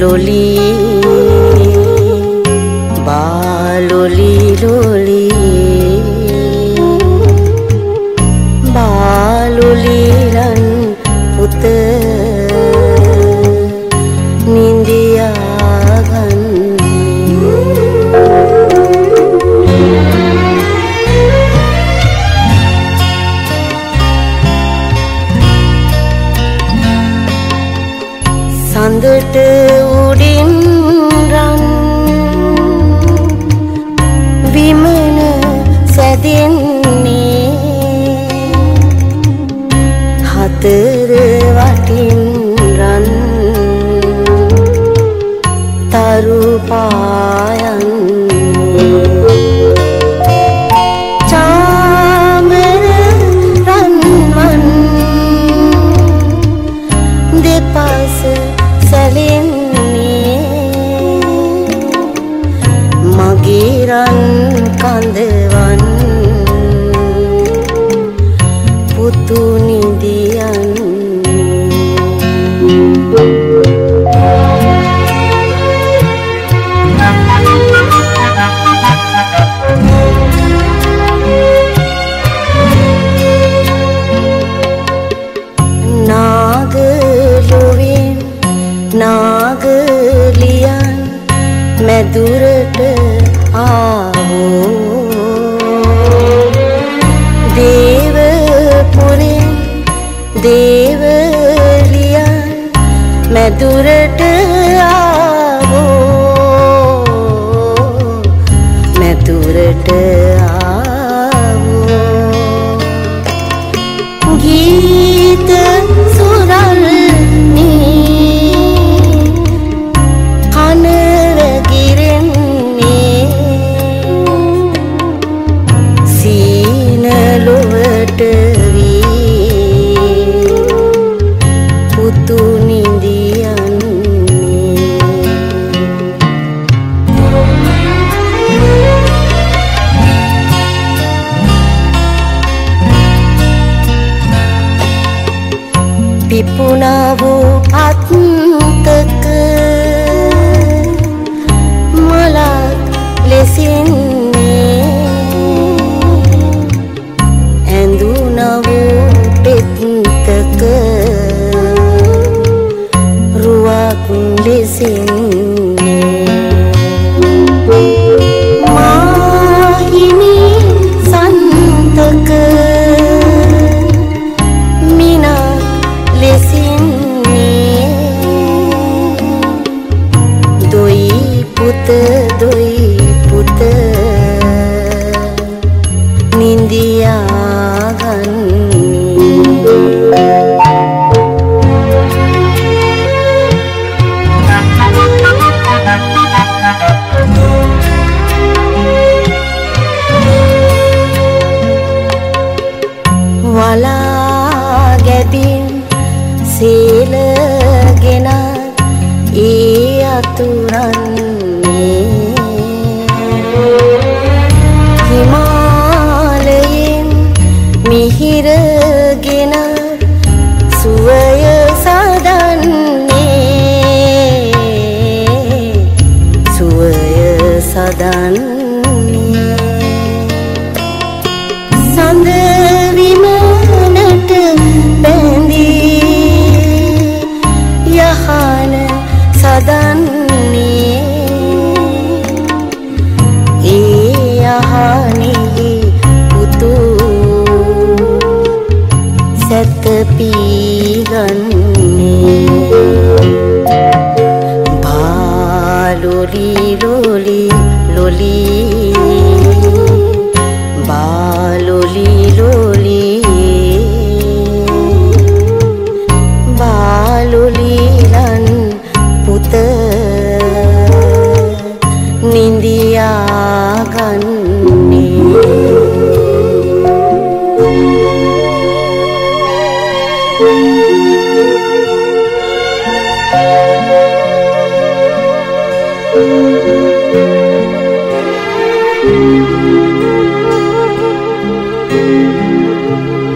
ললি বা ললি ললি සඳට උඩින් රන් විමන සැදෙන්නේ හතර වටින් රන් තරු පායන්නේ මගේරන් කඳවන් පුතු නිදියන්නේ. මැදුරට වූ අත්තක මලක් ලෙසින්නේ ඇඳුන වූ පෙත්තක රුවක් ලෙසින්නේ දොයි පුත නින්දියාගන්නේ වලා ගැබින් සේලගෙන ඒ අතුරන්නේ සදන්නේ සඳ විමනට බැඳී යහන සදන්නේ. ඒ යහනෙහි පුතු සැතපීගන්නේ බාලොලි நிந்தியாகன் you.